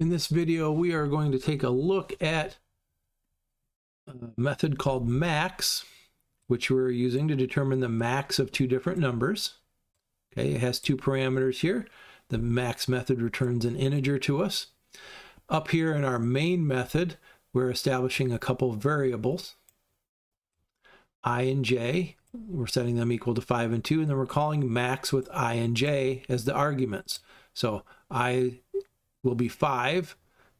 In this video, we are going to take a look at a method called max, which we're using to determine the max of two different numbers. Okay, it has two parameters here. The max method returns an integer to us. Up here in our main method, we're establishing a couple variables, i and j. We're setting them equal to 5 and 2, and then we're calling max with i and j as the arguments. So i will be 5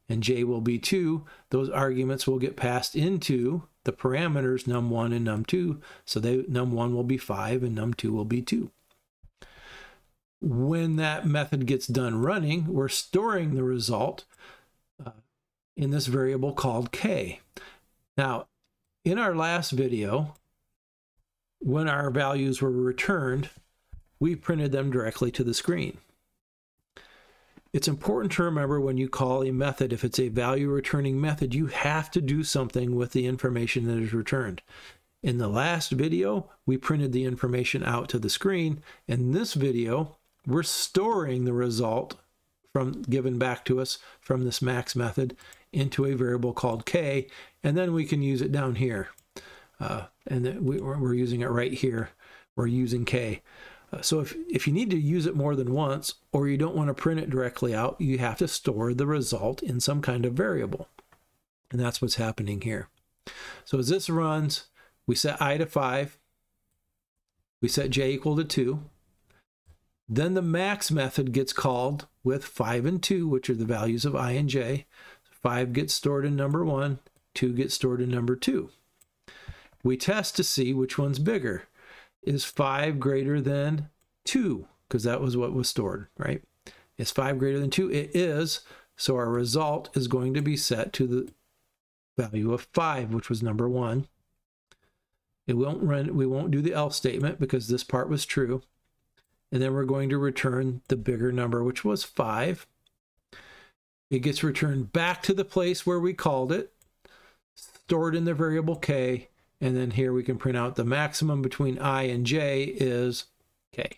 and j will be 2, those arguments will get passed into the parameters num1 and num2. So they, num1 will be 5 and num2 will be 2. When that method gets done running, we're storing the result uh, in this variable called k. Now, in our last video, when our values were returned, we printed them directly to the screen. It's important to remember when you call a method, if it's a value returning method, you have to do something with the information that is returned. In the last video, we printed the information out to the screen. In this video, we're storing the result from given back to us from this max method into a variable called k, and then we can use it down here. Uh, and we, are using it right here. We're using k. So if, if you need to use it more than once, or you don't want to print it directly out, you have to store the result in some kind of variable. And that's what's happening here. So as this runs, we set i to 5, we set j equal to 2, then the max method gets called with 5 and 2, which are the values of i and j. 5 gets stored in number 1, 2 gets stored in number 2. We test to see which one's bigger is 5 greater than 2? Because that was what was stored, right? Is 5 greater than 2? It is. So our result is going to be set to the value of 5, which was number 1. It won't run, we won't do the else statement because this part was true. And then we're going to return the bigger number, which was 5. It gets returned back to the place where we called it, stored in the variable k, and then here we can print out the maximum between i and j is k.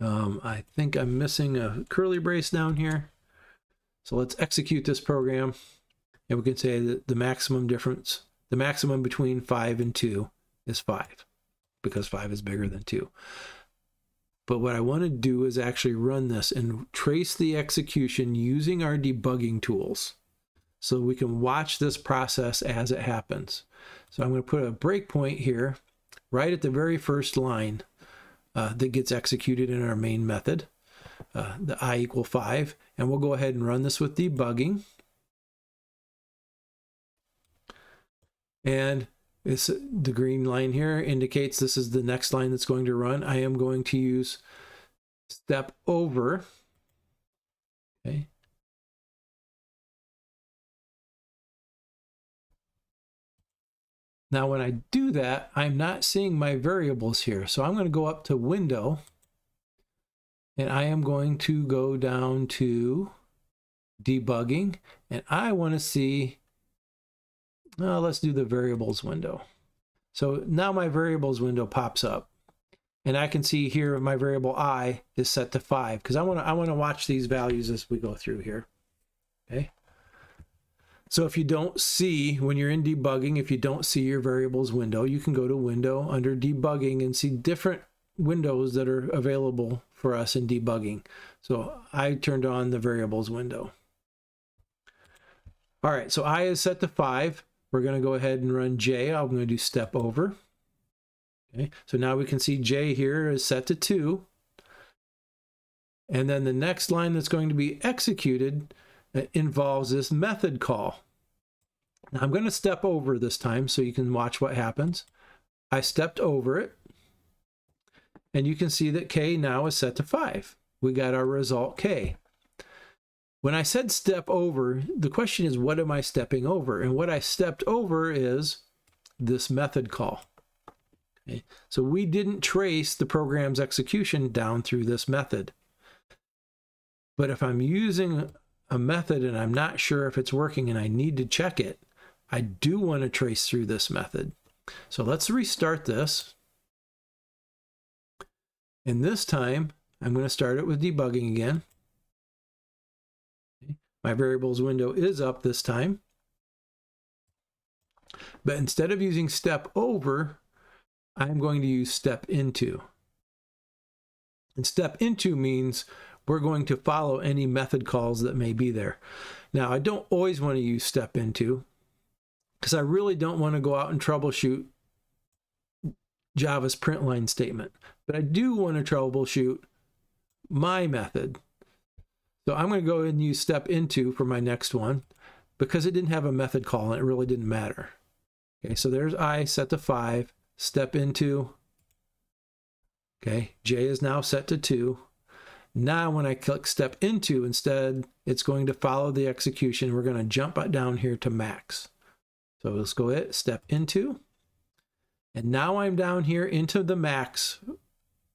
Um, I think I'm missing a curly brace down here. So let's execute this program. And we can say that the maximum difference, the maximum between 5 and 2 is 5 because 5 is bigger than 2. But what I want to do is actually run this and trace the execution using our debugging tools so we can watch this process as it happens. So I'm going to put a breakpoint here right at the very first line uh, that gets executed in our main method, uh, the i equal 5, and we'll go ahead and run this with debugging. And it's, the green line here indicates this is the next line that's going to run. I am going to use step over. Okay, Now, when I do that, I'm not seeing my variables here. So I'm going to go up to Window, and I am going to go down to Debugging, and I want to see, well, let's do the Variables window. So now my Variables window pops up. And I can see here my variable i is set to 5 because I want to I want to watch these values as we go through here. Okay. So if you don't see, when you're in debugging, if you don't see your variables window, you can go to window under debugging and see different windows that are available for us in debugging. So I turned on the variables window. All right, so I is set to five. We're gonna go ahead and run J. I'm gonna do step over. Okay, so now we can see J here is set to two. And then the next line that's going to be executed involves this method call. Now I'm going to step over this time so you can watch what happens. I stepped over it, and you can see that k now is set to 5. We got our result k. When I said step over, the question is what am I stepping over? And what I stepped over is this method call. Okay. So we didn't trace the program's execution down through this method. But if I'm using a method and I'm not sure if it's working and I need to check it, I do want to trace through this method. So let's restart this. And this time, I'm going to start it with debugging again. My variables window is up this time. But instead of using step over, I'm going to use step into. And step into means we're going to follow any method calls that may be there. Now, I don't always want to use step into because I really don't want to go out and troubleshoot Java's print line statement, but I do want to troubleshoot my method. So I'm going to go ahead and use step into for my next one because it didn't have a method call and it really didn't matter. Okay, so there's I set to five, step into, okay, J is now set to two. Now when I click step into, instead, it's going to follow the execution. We're going to jump down here to max. So let's go hit step into. And now I'm down here into the max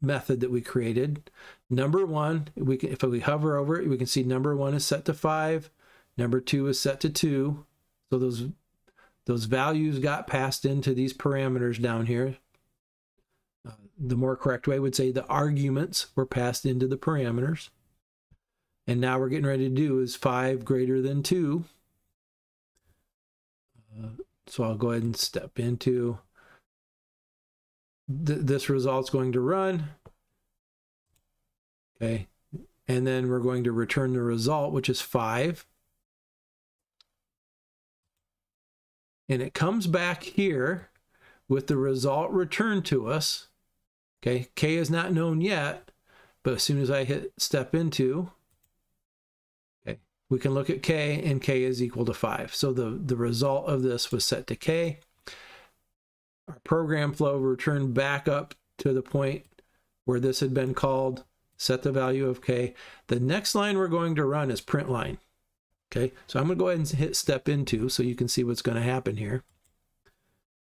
method that we created. Number one, we can, if we hover over it, we can see number one is set to five. Number two is set to two. So those, those values got passed into these parameters down here. Uh, the more correct way would say the arguments were passed into the parameters. And now we're getting ready to do is 5 greater than 2. Uh, so I'll go ahead and step into th this result's going to run. Okay. And then we're going to return the result, which is 5. And it comes back here with the result returned to us. Okay, K is not known yet, but as soon as I hit step into, okay, we can look at K and K is equal to 5. So the, the result of this was set to K. Our program flow returned back up to the point where this had been called, set the value of K. The next line we're going to run is print line. Okay, so I'm going to go ahead and hit step into so you can see what's going to happen here.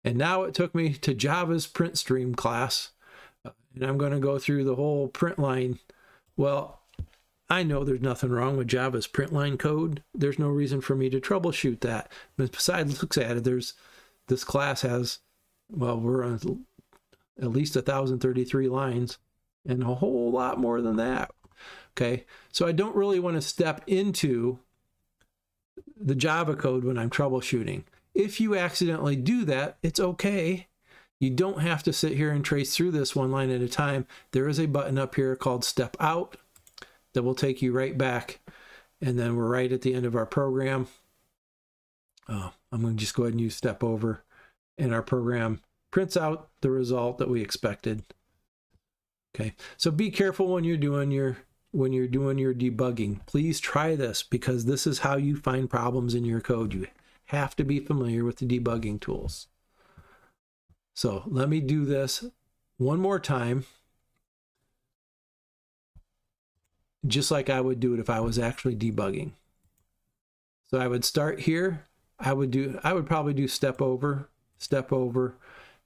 And now it took me to Java's print stream class and I'm going to go through the whole print line. Well, I know there's nothing wrong with Java's print line code. There's no reason for me to troubleshoot that. But besides looks at it, there's this class has, well, we're on at least 1,033 lines and a whole lot more than that. Okay, so I don't really want to step into the Java code when I'm troubleshooting. If you accidentally do that, it's okay. You don't have to sit here and trace through this one line at a time. There is a button up here called Step Out that will take you right back. And then we're right at the end of our program. Oh, I'm going to just go ahead and use Step Over. And our program prints out the result that we expected. Okay, so be careful when you're doing your when you're doing your debugging. Please try this because this is how you find problems in your code. You have to be familiar with the debugging tools. So let me do this one more time. Just like I would do it if I was actually debugging. So I would start here. I would do, I would probably do step over, step over.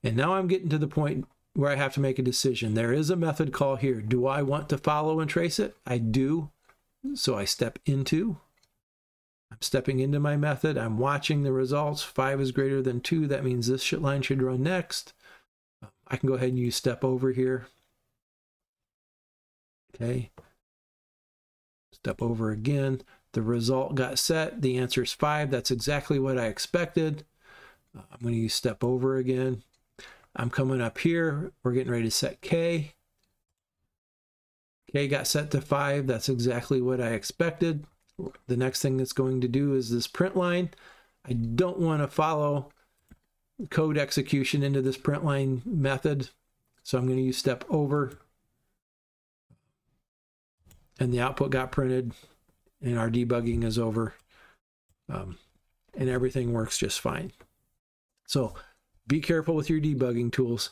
And now I'm getting to the point where I have to make a decision. There is a method call here. Do I want to follow and trace it? I do. So I step into. I'm stepping into my method. I'm watching the results. 5 is greater than 2. That means this shit line should run next. I can go ahead and use step over here. Okay. Step over again. The result got set. The answer is 5. That's exactly what I expected. Uh, I'm going to use step over again. I'm coming up here. We're getting ready to set K. K got set to 5. That's exactly what I expected the next thing that's going to do is this print line. I don't want to follow code execution into this print line method. So I'm going to use step over. And the output got printed and our debugging is over. Um, and everything works just fine. So be careful with your debugging tools.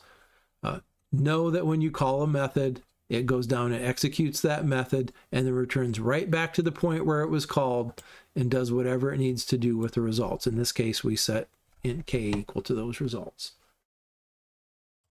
Uh, know that when you call a method, it goes down and executes that method and then returns right back to the point where it was called and does whatever it needs to do with the results. In this case, we set int k equal to those results.